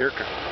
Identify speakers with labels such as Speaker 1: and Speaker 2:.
Speaker 1: Here comes.